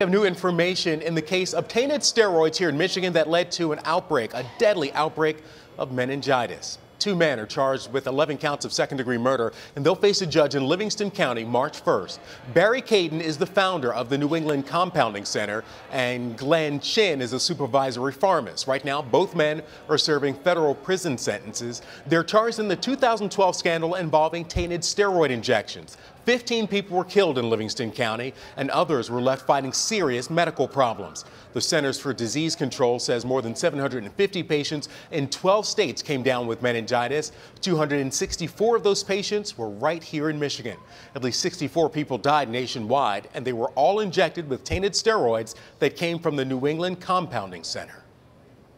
We have new information in the case of tainted steroids here in Michigan that led to an outbreak, a deadly outbreak of meningitis. Two men are charged with 11 counts of second degree murder, and they'll face a judge in Livingston County March 1st. Barry Cadden is the founder of the New England Compounding Center, and Glenn Chin is a supervisory pharmacist. Right now, both men are serving federal prison sentences. They're charged in the 2012 scandal involving tainted steroid injections. 15 people were killed in Livingston County, and others were left fighting serious medical problems. The Centers for Disease Control says more than 750 patients in 12 states came down with meningitis. 264 of those patients were right here in Michigan. At least 64 people died nationwide, and they were all injected with tainted steroids that came from the New England Compounding Center.